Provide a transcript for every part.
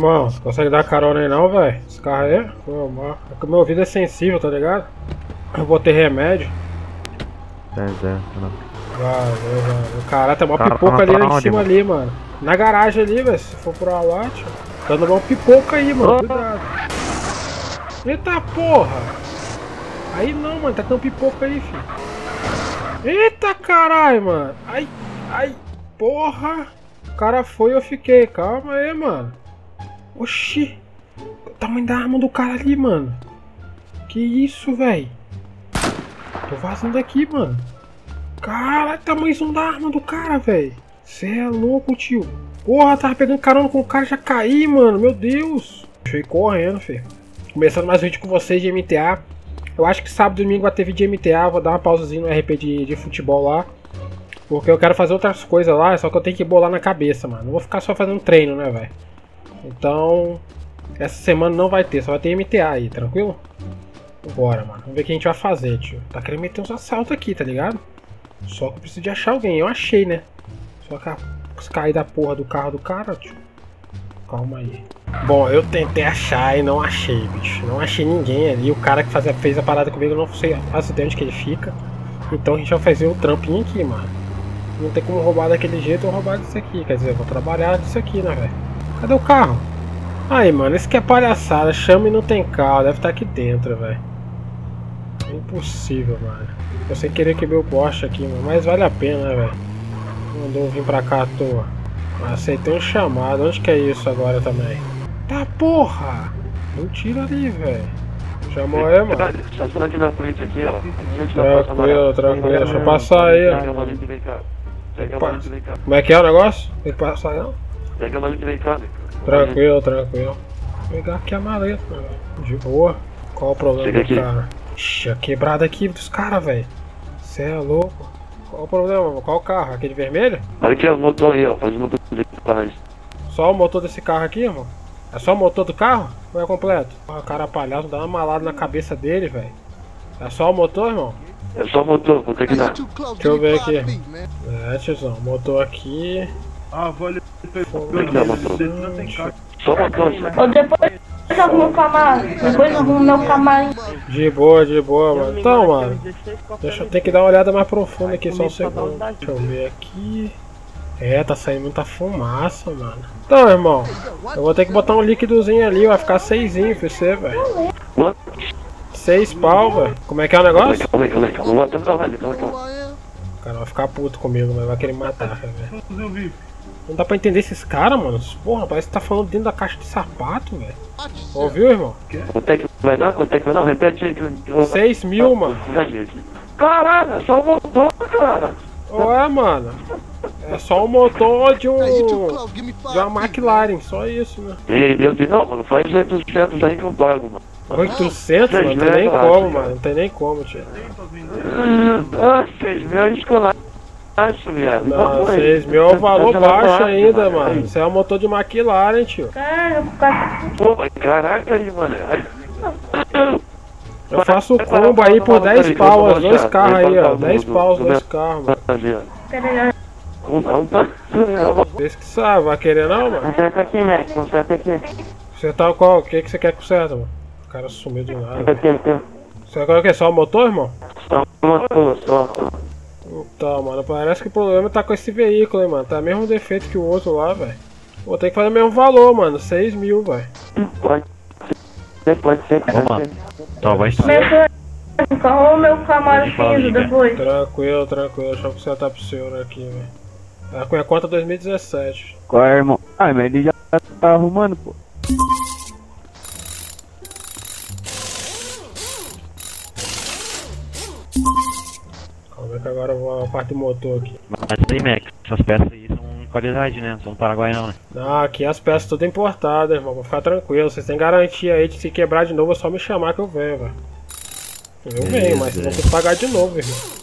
irmão, você consegue dar carona aí não, velho? Esse carro aí? Pô, mal. É que o meu ouvido é sensível, tá ligado? Eu vou ter remédio. É, é, não. Valeu, valeu. Caralho, tem uma Cara, pipoca ali em cima mano? ali, mano. Na garagem ali, velho. Se for por lá, tio. Tá dando uma pipoca aí, mano. Cuidado. Eita porra! Aí não, mano. Tá dando pipoca aí, filho. Eita caralho, mano. Ai, ai. Porra. O cara foi e eu fiquei. Calma aí, mano. Oxi. O tamanho da arma do cara ali, mano. Que isso, velho? Tô vazando aqui, mano. Caralho, tamanho da arma do cara, velho. Cê é louco, tio. Porra, tava pegando carona com o cara já caí, mano. Meu Deus. Ir correndo, filho. Começando mais um vídeo com vocês de MTA. Eu acho que sábado e domingo vai ter vídeo de MTA. Vou dar uma pausazinha no RP de, de futebol lá. Porque eu quero fazer outras coisas lá, só que eu tenho que bolar na cabeça, mano. Não vou ficar só fazendo treino, né, velho? Então, essa semana não vai ter, só vai ter MTA aí, tranquilo? Bora, mano. Vamos ver o que a gente vai fazer, tio. Tá querendo meter uns assaltos aqui, tá ligado? Só que eu preciso de achar alguém. Eu achei, né? Só que cair da porra do carro do cara, tio. Calma aí. Bom, eu tentei achar e não achei, bicho. Não achei ninguém ali. O cara que fazia, fez a parada comigo, eu não sei, faço ideia onde que ele fica. Então a gente vai fazer o trampinho aqui, mano. Não tem como roubar daquele jeito ou roubar disso aqui. Quer dizer, eu vou trabalhar disso aqui, né, velho? Cadê o carro? Aí, mano, esse que é palhaçada. Chama e não tem carro. Deve estar aqui dentro, velho. É impossível, mano. Eu sem querer quebrei o poste aqui, mano. Mas vale a pena, né, velho? Mandou vir pra cá à toa. Aceitei um chamado. Onde que é isso agora também? Tá porra! Não tira ali, velho. Chamou aí, mano. Estaciona aqui na frente aqui, ó. Tranquilo, tranquilo. Deixa eu passar aí, ó. Como é que é o negócio? Tem que passar não? Pega a vem cá. Tranquilo, tranquilo. Vou pegar aqui a maleta, velho. De boa. Qual o problema Chega do aqui. cara? Ixi, a quebrada aqui dos caras, velho. Cê é louco. Qual o problema, mano? Qual o carro? Aquele vermelho? Olha aqui o motor aí, ó. Faz o motor de paz. Só o motor desse carro aqui, irmão? É só o motor do carro? Ou é completo? Porra, O cara palhaço dá uma malada na cabeça dele, velho. É só o motor, irmão? É só o motor, vou ter que dar. Deixa eu ver aqui. É, tiozão. Motor aqui. Ah, vou ali motor. não tem carro. Só motor, só. Ou depois eu arrumo o camarim. Depois eu arrumo meu camarim. De boa, de boa, mano. Então, mano. Deixa eu ter que dar uma olhada mais profunda aqui, só um segundo. Deixa eu ver aqui. É, tá saindo muita fumaça, mano. Então, irmão, eu vou ter que botar um líquidozinho ali, vai ficar seisinho pra você, velho. Seis pau, velho. Como é que é o negócio? O cara vai ficar puto comigo, mas vai querer me matar, velho. Não dá pra entender esses caras, mano. Porra, parece que tá falando dentro da caixa de sapato, velho. Ouviu, irmão? Quanto é que vai dar? Quanto é que vai dar? Repete aí. que eu- Seis mil, mano. Caralho, é só o motor, cara. Ué, mano. É só o motor de um. De uma McLaren, só isso, né? Ei, meu Deus, não, mano. Faz 800 aí que eu pago, mano. 800, mano, não tem nem como, mano. Não tem nem como, tio. Ah, 6 mil é escolar. Acho, viado. Não, 6 mil é um valor baixo ainda, mano. Isso é um motor de McLaren, tio. Cara, o. Pô, mas caraca aí, mano. Eu faço o combo aí por 10 pau, os dois carros aí, ó. 10 pau os dois carros, mano. Não, não, tá. Vocês que sabem, vai querer não, mano? Conserta aqui, Mac, conserta aqui. Você tá qual? O que, que você quer que conserta, mano? O cara sumiu do nada. Você quer o que? Só o motor, irmão? Só uma coisa, só. Então, mano, parece que o problema tá com esse veículo, hein, mano. Tá mesmo defeito que o outro lá, velho. Vou ter que fazer o mesmo valor, mano. 6 mil, velho. Pode ser, pode ser. Então vai ser. meu carro, meu camarim cinza depois. Tranquilo, tranquilo. Deixa eu consertar pro senhor aqui, velho. Tá com a conta 2017. Qual é, irmão? Ah, mas ele já tá arrumando, pô. Agora a parte do motor aqui. Mas aí, Mac, essas peças aí são qualidade, né? Não são Paraguai não, né? Ah, aqui as peças tudo importadas, irmão. Vou ficar tranquilo. Vocês têm garantia aí de se quebrar de novo é só me chamar que eu venho, velho. Eu venho, mas vocês vão ter que pagar de novo, irmão.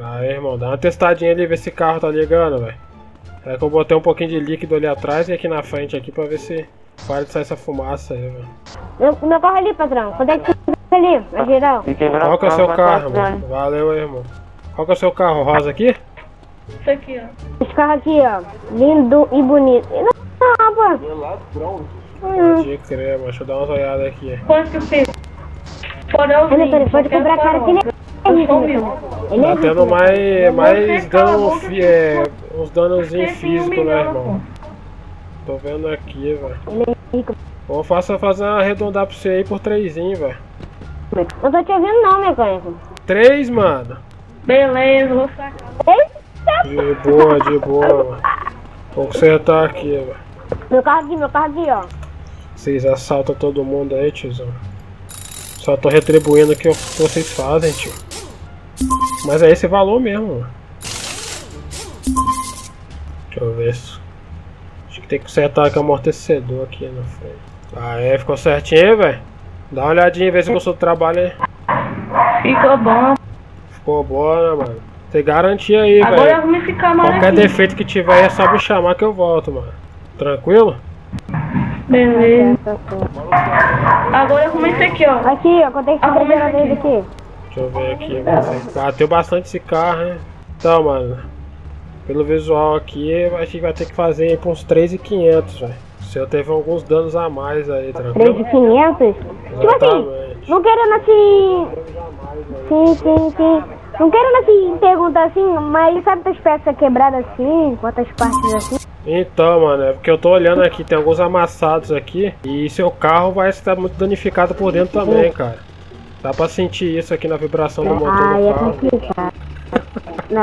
Aí, irmão, dá uma testadinha ali, ver se o carro tá ligando, velho. É que eu botei um pouquinho de líquido ali atrás e aqui na frente aqui pra ver se para de sair essa fumaça aí, velho. Meu, meu carro ali, patrão. Quando é que ali, na geral? Se quebrar Qual que é o seu carro, irmão? Valeu aí, irmão. Qual que é o seu carro? Rosa aqui? Isso aqui, ó. Esse carro aqui, ó. Lindo e bonito. E Não, pô. Hum. Pode crer, mano. Deixa eu dar uma olhada aqui. Quanto que eu fiz? Farol Ele pode, pode comprar cara que ele é rico, meu cara. Ele é Tá tendo mais, mais dano, é, uns um físicos, né, irmão? Tô vendo aqui, velho. Ele é rico. Vou fazer, fazer uma arredondar pra você aí por trêsinho, velho. Não tô te ouvindo não, mecânico. Três, mano. Beleza, vou sacar. Eita! De boa, de boa, mano. Vou consertar aqui, velho. Meu carro aqui, meu carro aqui, ó. Vocês assaltam todo mundo aí, tiozão. Só tô retribuindo o que, eu- que vocês fazem, tio. Mas é esse valor mesmo, mano. Deixa eu ver isso. Acho que tem que consertar aqui o amortecedor aqui na frente. Ah, é? Ficou certinho, velho? Dá uma olhadinha, vê se gostou do trabalho aí. Ficou bom. Ficou boa, né, mano? Tem garantia aí, Agora velho. arrume esse camarada Qualquer aqui. defeito que tiver é só me chamar que eu volto, mano. Tranquilo? Beleza. Agora arruma esse aqui, ó. Aqui, ó. Quanto é que tá dele aqui. Deixa eu ver aqui. Bateu bastante esse carro, né? Então, mano. Pelo visual aqui, a gente vai ter que fazer aí pra uns 3,500, velho. O seu teve alguns danos a mais aí, tranquilo? 3.500? Tipo assim, não querendo assim... Sim, sim, sim. Não querendo assim perguntar assim, mas ele sabe quantas peças quebradas assim, quantas partes assim? Então, mano, é porque eu tô olhando aqui, tem alguns amassados aqui. E seu carro vai estar muito danificado por dentro também, cara. Dá pra sentir isso aqui na vibração do motor Ah, do é carro. complicado. Deixa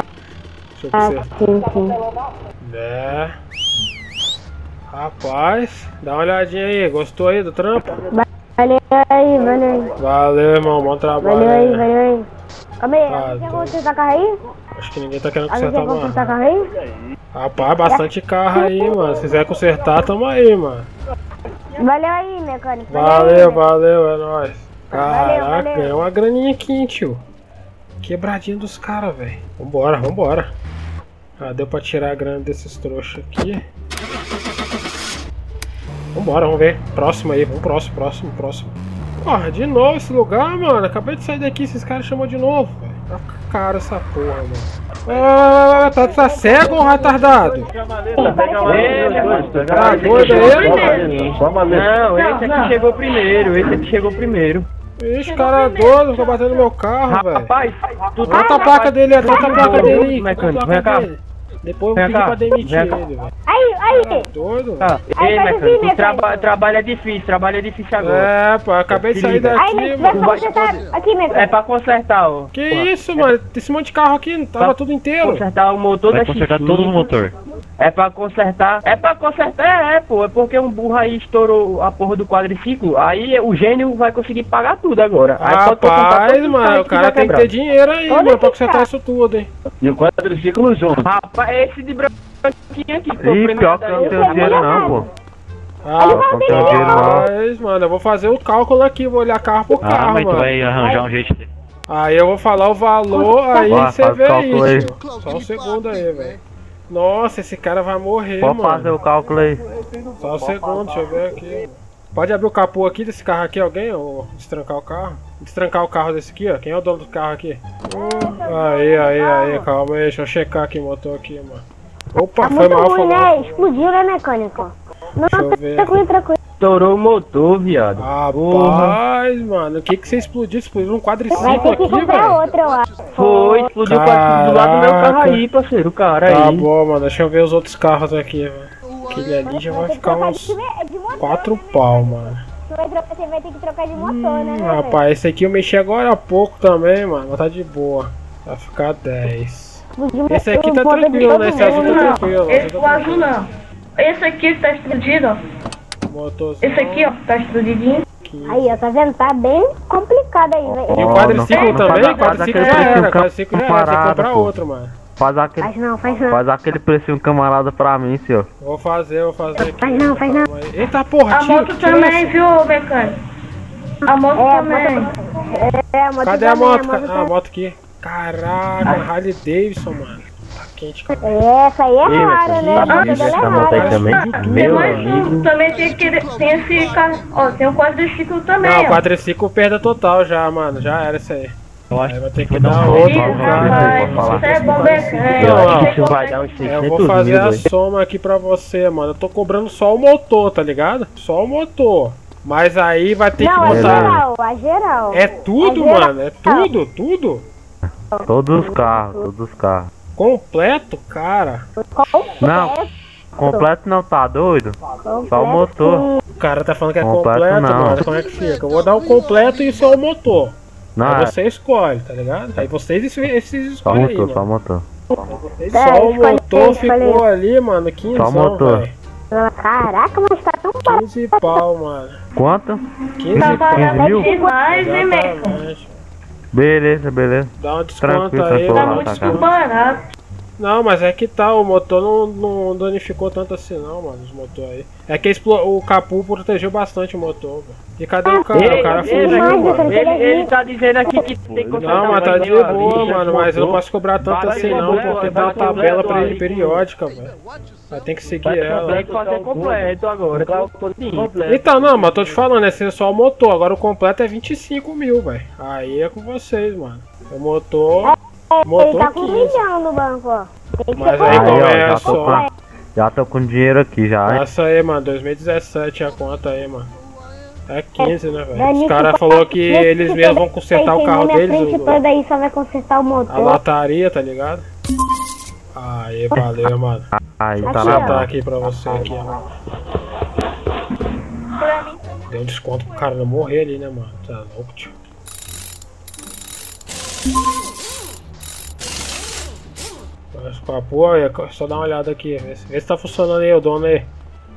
eu Ah, consertar. sim, sim. É. Rapaz, dá uma olhadinha aí. Gostou aí do trampo? Valeu aí, valeu aí. Valeu, irmão. Bom trabalho. Valeu aí, aí. valeu aí. Calma aí, Ah, alguém quer tá. carro aí? Acho que ninguém tá querendo consertar quer consertar mais. carro aí? Rapaz, bastante carro aí, mano. Se quiser consertar, tamo aí, mano. Valeu aí, mecânico. Valeu, aí, valeu, é nóis. Caraca, valeu. ganhou uma graninha aqui, hein, tio. Quebradinha dos caras, velho. Vambora, vambora. Ah, deu pra tirar a grana desses trouxas aqui. Vambora, vamos ver. Próximo aí, vamos próximo, próximo, próximo. Porra, de novo esse lugar, mano. Acabei de sair daqui, esses caras chamam de novo, velho. Tá cara essa porra, mano. Ah, tá, tá cego ou retardado? Tá doido aí? Não, esse aqui chegou primeiro, esse aqui chegou primeiro. Ixi, cara doido, ficou batendo no meu carro, velho. Rapaz, tu Bota a placa dele, bota a placa dele aí. Mecânico, bota Depois eu Vem pedi cá, pra demitir ele, velho. Aí, aí. Tá doido? Tá. Aí Ei, assim, mecânico, mecânico. traba trabalho é difícil, trabalho é difícil agora. É, pô, acabei de sair liga. Aí, daqui, mas vai mano. consertar. Aqui, É mecânico. pra consertar, ó. Que isso, mano? Esse monte de carro aqui tava Tá. tudo inteiro. Consertar o motor Vai da consertar X5. todo o motor. É pra consertar. É pra consertar, é, pô. É porque um burro aí estourou a porra do quadriciclo. Aí o gênio vai conseguir pagar tudo agora. Aí só tô contar Rapaz, mano, o cara tem que ter dinheiro aí, Olha mano, pra consertar isso tudo, hein. E o quadriciclo junto. Rapaz, esse de branquinho aqui, pô. Ih, pior que eu não tenho dinheiro não, pô. Ah, não tenho dinheiro mano, eu vou fazer o cálculo aqui, vou olhar carro por Ah, carro, mas tu mano. vai arranjar um jeito. Aí eu vou falar o valor, aí você vê aí, cálculo aí. Só um segundo aí, velho. Nossa, esse cara vai morrer, Pode mano. fazer o cálculo aí. Só um segundo, deixa eu ver aqui. Pode abrir o capô aqui desse carro aqui, alguém? Ou destrancar o carro? Destrancar o carro desse aqui, ó. Quem é o dono do carro aqui? Aí, aí, aí, calma aí, deixa eu checar aqui o motor aqui, mano. Opa, Tá foi mal, foi né? mal. Explodiu, né, mecânico? Não, Deixa eu ver. tranquilo, tranquilo. Estourou o motor, viado. Porra. Rapaz, mano, o que que você explodiu? Explodiu um Vai quadriciclo ter que aqui, comprar velho? outro, eu acho. Foi, explodiu o quadriciclo do lado do meu carro aí, parceiro. O cara Tá aí. bom, mano, deixa eu ver os outros carros aqui, velho. Aquele ali já vai ficar uns quatro né? pau, mano. Você vai, trocar, você vai ter que trocar de motor, né, Hum, né? rapaz, esse aqui eu mexi agora há pouco também, mano. Mas tá de boa. Vai ficar 10. Explodiu Esse aqui tá motor de tranquilo, né? Esse azul tá Não, tranquilo. esse, Esse o azul não. Esse aqui que tá explodido, ó. Motorzinho Esse aqui, ó, tá explodidinho. aqui. Aí, ó, tá vendo? Tá bem complicado aí, velho. E o quadriciclo não- não também? faz- O quadriciclo já era. quadriciclo já era. Tem que camarada, comprar outro, mano. Faz aquele, Faz não, faz não. faz aquele precinho camarada pra mim, senhor. Vou fazer, vou fazer aqui. Faz não, faz não. Eita porra, A moto também, viu, mecânico? A moto É, a também. moto... É, a moto Cadê a moto? moto Ah, a moto aqui. Caraca, Harley Davidson, mano. Tá cara. Essa aí é rara, né? A moto dela é essa moto aí também. Ah, tem Meu mais amigo. um. Também tem, aquele, tem esse carro. Ó, tem um quadriciclo também, Não, o ó. quadriciclo perda total já, mano. Já era isso aí. Eu acho Aí vai ter que dar dar outro, é bom mecânico. Eu acho Não, que isso vai dar uns É, 600 eu vou fazer a soma aqui pra você, mano. Eu tô cobrando só o motor, tá ligado? Só o motor. Mas aí vai ter que Não, botar. geral, a geral. É tudo, É geral. mano. É tudo, tudo. Todos os carros, todos os carros. Completo, cara. Não, completo não, tá doido? Só o motor. O cara tá falando que é Completo completo, não. mano. Como é que fica? Eu vou dar o completo e só o motor. Não, Aí é você escolhe, tá ligado? Aí vocês es- esses só o escolhem aí, motor, só o mano. motor. É, Só o motor ficou ali, mano, 15 Só o motor. velho. Caraca, mas tá tão barato. 15 pau, mano. Quanto? 15 Tá pau. pagando mil? demais, meu? Beleza, beleza. Dá um desconto Tranquilo, aí. Tá mano. Muito tá, barato. Não, mas é que tá, o motor não, não danificou tanto assim não, mano, os motores aí. É que explo- o capu protegeu bastante o motor, velho. E cadê o cara? Ele, o cara ele, fugiu, mano. ele, ele tá dizendo aqui que tem que consertar Não, mas tá de boa, mano, mas eu não posso cobrar tanto assim não, porque bate uma tabela peri- aí. periódica, velho. Vai ter que seguir ela. Tem que fazer completo agora. tá? Completo. Então, não, mas tô te falando, é ser só o motor. Agora o completo é 25 mil, velho. Aí é com vocês, mano. O motor. Ele Motor tá com 15. milhão no banco, ó. Tem Mas aí é já só. tô, com, já tô com dinheiro aqui já, hein? Passa aí, mano. 2017 a conta aí, mano. É 15, né, velho? Os caras falaram pode- que eles mesmos vão de- consertar tem o carro deles, o- toda aí só vai consertar o a motor. lataria, tá ligado? Aí, valeu, mano. Aí tá na mão. aqui pra você aqui, ó. Deu um desconto pro cara não morrer ali, né, mano? Tá louco, tio. Mas papo, aí, só dá uma olhada aqui, vê se, vê se tá funcionando aí, o dono aí.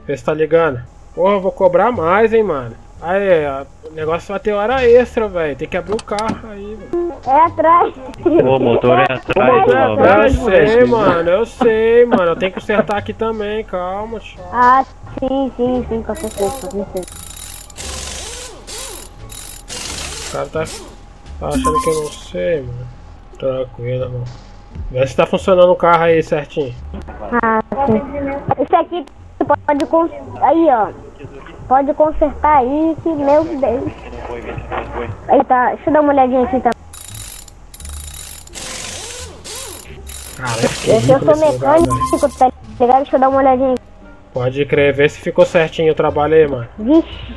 Vê se tá ligando. Porra, eu vou cobrar mais, hein, mano. Aí, ó, o negócio vai ter hora extra, velho. Tem que abrir o carro aí, velho. É atrás. O motor é atrás motor é do Eu atrás. sei, mano, eu sei, mano. Eu tenho que consertar aqui também, calma, tio. Ah, sim, sim, sim, com certeza, com certeza. O cara tá, tá achando que eu não sei, mano. Tranquilo, mano. Vê se tá funcionando o carro aí certinho. Ah, sim. Esse aqui pode. Aí, ó. Pode consertar aí, que meu Deus. Aí tá, deixa eu dar uma olhadinha aqui também. Cara, eu fiquei Esse eu sou mecânico, tá ligado? Deixa eu dar uma olhadinha aqui. Pode crer, vê se ficou certinho o trabalho aí, mano. Vixe.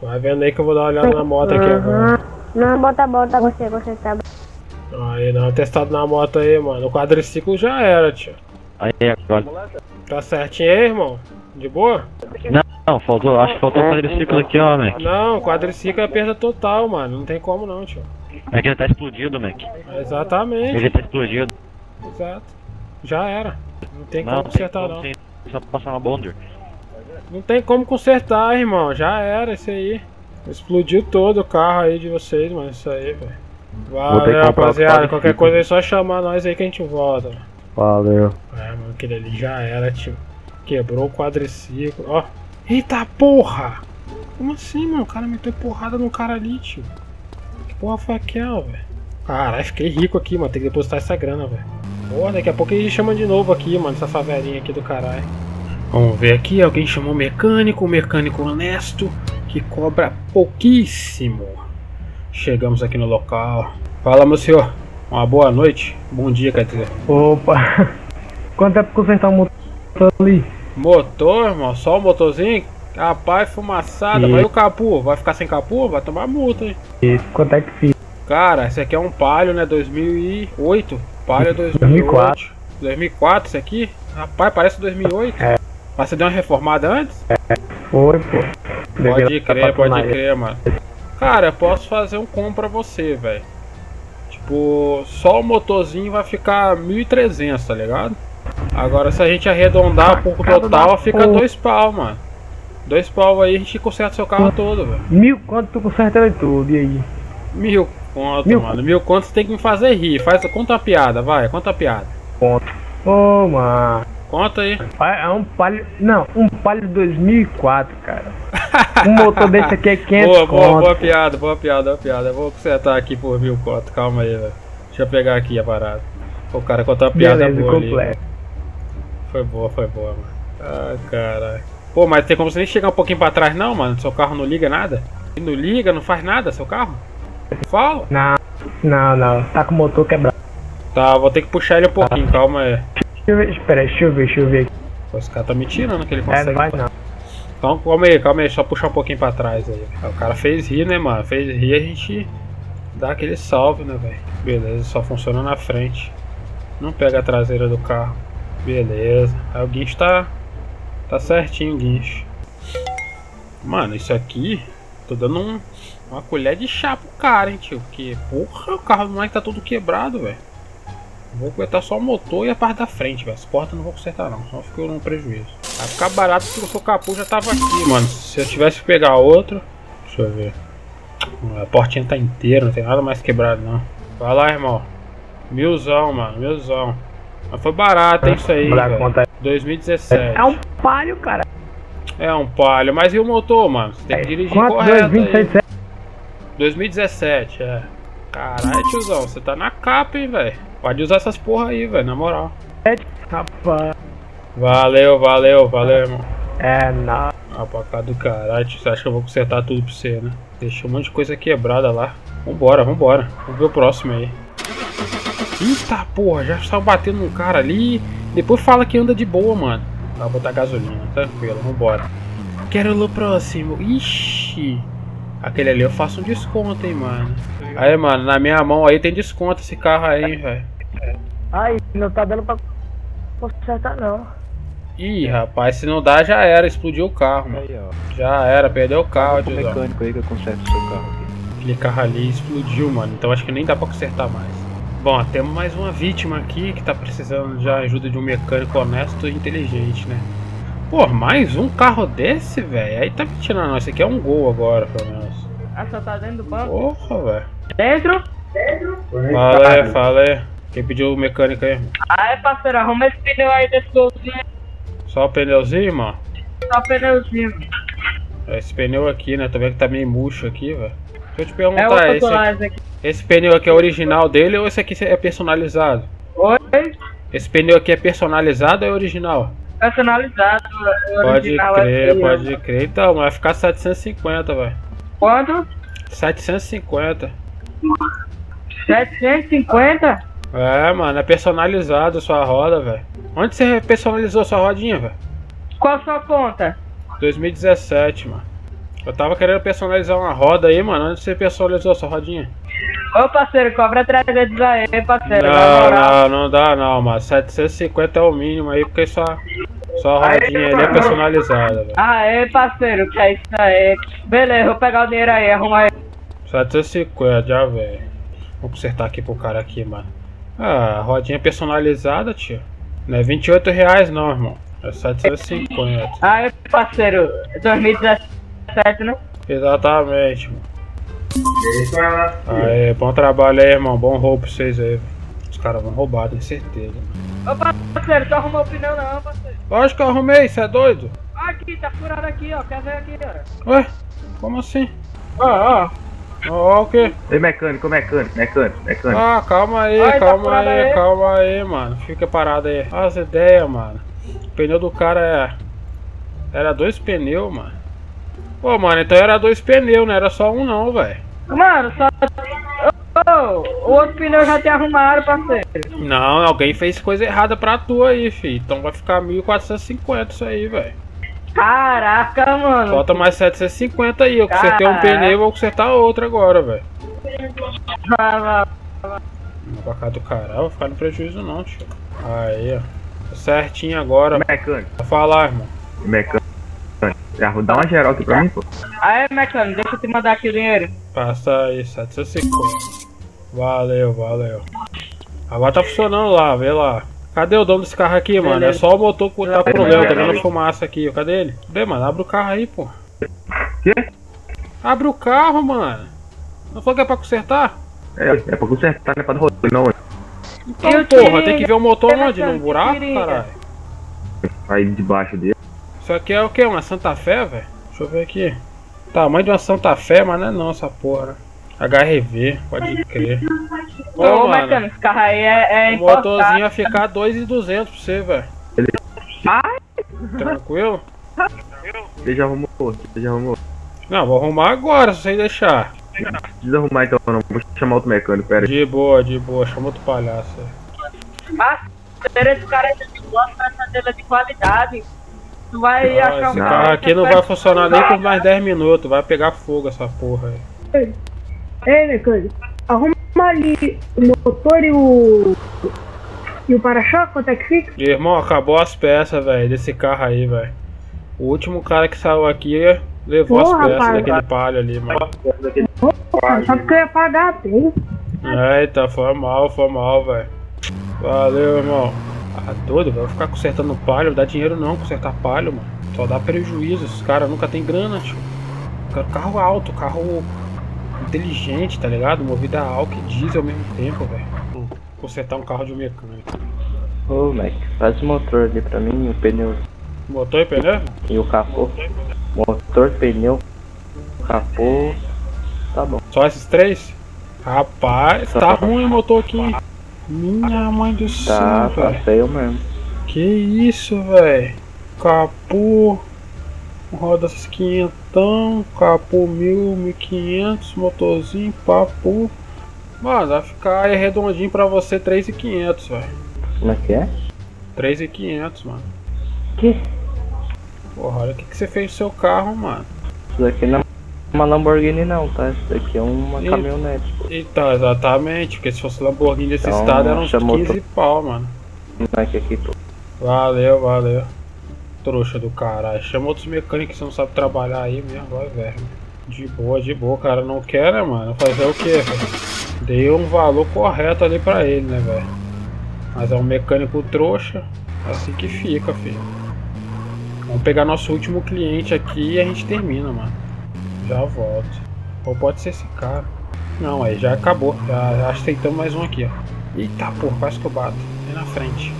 Vai vendo aí que eu vou dar uma olhada na moto aqui agora. Não, bota, bota, você, você tá. Aí, dá uma testada na moto aí, mano. O quadriciclo já era, tio. Aí agora. Tá certinho aí, irmão? De boa? Não, faltou, acho que faltou o quadriciclo aqui, ó, Mac. Não, quadriciclo é perda total, mano. Não tem como não, tio. É que ele tá explodido, Mac. Exatamente, Ele tá explodido. exato. Já era. Não tem como Não, tem consertar como não. sem- só passar uma bonder. Não tem como consertar, irmão. Já era isso aí. Explodiu todo o carro aí de vocês, mano. Isso aí, velho. Valeu, rapaziada. Qualquer coisa é só chamar nós aí que a gente volta. Valeu. É, mano, aquele ali já era, tio. Quebrou o quadriciclo. Ó. Eita porra! Como assim, mano? O cara meteu porrada no cara ali, tio. Que porra foi aquela, velho? Caralho, fiquei rico aqui, mano. Tem que depositar essa grana, velho. Porra, daqui a pouco eles chamam de novo aqui, mano. Essa favelinha aqui do caralho. Vamos ver aqui. Alguém chamou um mecânico. Um mecânico honesto. Que cobra pouquíssimo. Chegamos aqui no local. Fala, meu senhor. Uma boa noite. Bom dia, quer dizer. Opa! Quanto é pra consertar o motor ali? Motor, irmão, só o motorzinho? Rapaz, fumaçada, E- mas e o capu? Vai ficar sem capu? Vai tomar multa, hein? E quanto é que fica? Cara, esse aqui é um Palio, né? 2008. Palio 2008. 2004. 2004 esse aqui? Rapaz, parece 2008. É. Mas você deu uma reformada antes? Foi, pô. Pode Devia crer, pode crer, mano. Cara, eu posso fazer um com pra você, velho. Tipo, só o motorzinho vai ficar 1.300, tá ligado? Agora, se a gente arredondar por Sacada total, da fica porra. dois pau, mano. Dois pau aí, a gente conserta seu carro todo, velho. Mil, quanto tu conserta ele tudo? E aí? Mil conto, Mil mano. Mil conto você tem que me fazer rir. Faz, conta a piada, vai, conta a piada. Ponto. Ô, mano. Conta aí. É um palio. Não, um palio 2004, cara. Um motor desse aqui é 500 Boa, boa, conto. boa piada, boa piada, boa piada. Eu vou consertar aqui por mil conto, calma aí, velho. Deixa eu pegar aqui a parada. O cara contou a piada Beleza, boa ali. Foi boa, foi boa, mano. Ah, caralho. Pô, mas tem como você nem chegar um pouquinho pra trás não, mano? Seu carro não liga nada? Não liga, não faz nada, seu carro? Fala. Não, Não, não. Tá com o motor quebrado. Tá, vou ter que puxar ele um pouquinho, calma aí. Deixa eu ver. Espera aí, deixa eu ver, deixa eu ver aqui. Pô, Esse cara tá me tirando que ele É, consegue. não vai não. Então, calma aí, calma aí, só puxar um pouquinho pra trás aí. O cara fez rir, né, mano? Fez rir, a gente dá aquele salve, né, velho? Beleza, só funciona na frente. Não pega a traseira do carro. Beleza. Aí o guincho tá. Tá certinho guincho. Mano, isso aqui. Tô dando um- uma colher de chá pro cara, hein, tio. Porque, porra, o carro do moleque tá todo quebrado, velho. Vou aguentar só o motor e a parte da frente, velho. As portas não vou consertar, não. Só ficou num prejuízo. Vai ficar barato porque o seu capô já tava aqui, mano. Se eu tivesse que pegar outro. Deixa eu ver. A portinha tá inteira, não tem nada mais quebrado, não. Vai lá, irmão. Milzão, mano. Milzão. Mas foi barato, hein, isso aí, velho. conta aí. 2017. É um palho, cara. É um palio. Mas e o motor, mano? Você tem que dirigir Quanto? correto aí. 2027? 2017, é. Caralho, tiozão, você tá na capa, hein, velho. Pode usar essas porra aí, velho, na moral. Rapaz. Valeu, valeu, valeu, irmão. É, não. Ah, pra cá do caralho, você acha que eu vou consertar tudo pra você, né? Deixa um monte de coisa quebrada lá. Vambora, vambora. Vamos ver o próximo aí. Eita porra, já saiu batendo num cara ali. Depois fala que anda de boa, mano. Vai botar gasolina, tranquilo, vambora. Quero no próximo. Ixi. Aquele ali eu faço um desconto, hein, mano. Aí, mano, na minha mão aí tem desconto esse carro aí, hein, velho. Ai, não tá dando pra consertar, não. Ih, rapaz, se não dá já era, explodiu o carro, mano. Aí, ó. Já era, perdeu o carro, O tiozão. mecânico aí que eu conserto o seu carro aqui. Aquele carro ali explodiu, mano. Então acho que nem dá pra consertar mais. Bom, temos mais uma vítima aqui que tá precisando de ajuda de um mecânico honesto e inteligente, né? Pô, mais um carro desse, velho? Aí tá mentindo, não. Esse aqui é um gol agora, pelo menos. Ah, só tá dentro do banco? Porra, velho. Dentro? Fala aí, fala aí. Quem pediu o mecânico aí? Ah, é parceiro, arruma esse pneu aí desse golzinho. Só o pneuzinho, mano? Só pneuzinho. Esse pneu aqui, né? Tô vendo que tá meio murcho aqui, velho. Deixa eu te É perguntar, esse, aqui- aqui. esse pneu aqui é original dele ou esse aqui é personalizado? Oi? Esse pneu aqui é personalizado ou é original? Personalizado. Pode original crer, aqui, pode crer. Então, vai ficar 750, velho. Quanto? 750. 750? É, mano, é personalizado sua roda, velho. Onde você personalizou sua rodinha, velho? Qual a sua conta? 2017, mano. Eu tava querendo personalizar uma roda aí, mano. Onde você personalizou sua rodinha? Ô parceiro, cobra 300 aí, parceiro. Não, não, não dá não, mano. 750 é o mínimo aí, porque sua, sua rodinha ali é personalizada, velho. Aê, parceiro, que é isso aí. Beleza, vou pegar o dinheiro aí, arruma aí. 750, já, velho. Vou consertar aqui pro cara aqui, mano. Ah, rodinha personalizada, tio. Não é 28 reais não, irmão. É 750. Aê, parceiro, 2017, né? Exatamente, mano. Aê, bom trabalho aí, irmão. Bom roubo pra vocês aí, velho. Os caras vão roubar, tenho certeza. Ô parceiro, tu arrumou o pneu não, parceiro. Lógico que eu arrumei, você é doido? Aqui, tá furado aqui, ó. Quer ver aqui, ó. Ué, como assim? Ó, ó. Ó, o quê? Ei, mecânico, mecânico, mecânico, mecânico. Ah, calma aí, Ai, tá calma furado aí, aí. calma aí, mano. Fica parado aí. As ideias, mano. O pneu do cara é. Era dois pneus, mano. Pô, mano, então era dois pneus, não era só um não, velho. Mano, só. Ô, o outro pneu já te arrumaram, parceiro. Não, alguém fez coisa errada pra tu aí, fi. Então vai ficar 1450 isso aí, velho. Caraca, mano. Falta mais 750 aí. Eu consertei um pneu, vou consertar outro agora, velho. Ah, Não pra cá do caralho, vou ficar no prejuízo não, tio. Aí, ó. Tô certinho agora. Mecânico, Vai falar, irmão. mecânico. Já vou dar uma geral aqui pra mim, pô. Aí, mecânico, deixa eu te mandar aqui o dinheiro. Passa aí, 750. Valeu, valeu. Agora tá funcionando lá, vê lá. Cadê o dono desse carro aqui, mano? É só o motor que tá problema, tá vendo fumaça aqui. Cadê ele? Cadê, mano? Abre o carro aí, pô. Quê? Abre o carro, mano. Não falou que é pra consertar? É, é pra consertar, não é pra rolar, não. Então, E o porra, tem que ver o motor onde? No buraco, caralho? Aí debaixo dele. Isso aqui é o quê? Uma Santa Fé, velho? Deixa eu ver aqui. Tamanho de uma Santa Fé, mas não é não essa porra, né? HRV, pode crer. Então, Ô, mano, mecânico, esse carro aí é, é o motorzinho ia ficar 2,200 pra você, velho. Ai. Tranquilo? Você já arrumou, você já arrumou. Não, vou arrumar agora, se você deixar. Desarrumar então, não. Vou chamar outro mecânico, pera aí. De boa, de boa, chama outro palhaço. aí. Parceiro, esse cara é de boa, essa dele é de qualidade. Tu vai Ah, achar esse um carro aqui não vai funcionar nem por mais 10 minutos, vai pegar fogo essa porra aí. Ei, mecânico, arruma ali o motor e o. E o para-choque, quanto é que fica? Irmão, acabou as peças, velho, desse carro aí, velho. O último cara que saiu aqui levou Porra, as peças rapaz. daquele palio ali, mano. Só porque eu ia pagar, tem. Eita, foi mal, foi mal, velho. Valeu, irmão. Ah, doido, velho. Ficar consertando palio, não dá dinheiro não consertar palio, mano. Só dá prejuízo, esses caras nunca tem grana, tio. Eu quero carro alto, carro inteligente, tá ligado? Movido a álcool e diesel ao mesmo tempo, velho. Consertar um carro de um mecânico. Ô, Mac, faz o motor ali pra mim, o pneu Motor e pneu? e o capô. Motor, pneu, capô. Tá bom. Só esses três? Rapaz, tá ruim o motor aqui. Minha mãe do céu, Tá, tá feio mesmo. Que isso, velho? Capô, rodas quinhentão, capô mil, mil quinhentos, motorzinho, papo. Mano, vai ficar aí redondinho pra você 3.500, velho. Como é que é? 3.500, mano. Que? Porra, olha o que, que você fez no seu carro, mano. Isso daqui não é uma Lamborghini não, tá? Isso daqui é uma Ih. caminhonete. Então, exatamente, porque se fosse Lamborghini desse Então, estado era uns chamou 15 pau, mano. Mac aqui, pô. Valeu, valeu. Trouxa do caralho. Chama outros mecânicos que você não sabe trabalhar aí mesmo, vai, velho. De boa, de boa, cara. Não quer, né, mano? Fazer o quê, velho? Dei um valor correto ali pra ele, né, velho? Mas é um mecânico trouxa. Assim que fica, filho. Vamos pegar nosso último cliente aqui e a gente termina, mano. Já volto. Ou pode ser esse cara. Não, aí já acabou. Já, aceitamos mais um aqui, ó. Eita porra, quase que eu bato. Aí na frente.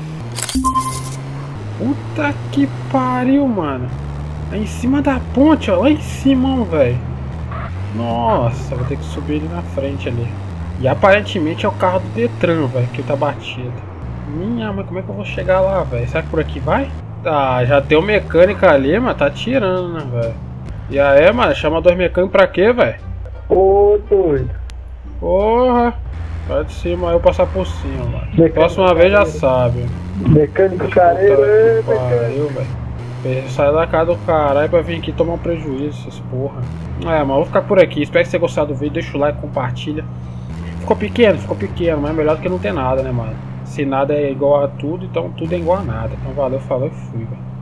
Puta que pariu, mano. Lá em cima da ponte, ó. Lá em cima, velho. Nossa, vou ter que subir ele na frente ali. E aparentemente é o carro do Detran, velho, que tá batido. Minha mãe, como é que eu vou chegar lá, velho? Será que por aqui vai? Ah, já tem o mecânico ali, mas tá tirando, né, velho? E aí, mano, chama dois mecânicos pra quê, velho? Ô, doido. Porra! Vai de cima aí eu passar por cima, mano. Mecânico Próxima vez já sabe. Mecânico careiro, pariu, velho. Sai da casa do caralho pra vir aqui tomar um prejuízo, essas porra. É, mas vou ficar por aqui. Espero que você tenha gostado do vídeo. Deixa o like, compartilha. Ficou pequeno, ficou pequeno, mas é melhor do que não ter nada, né, mano? Se nada é igual a tudo, então tudo é igual a nada. Então valeu, falou e fui, velho.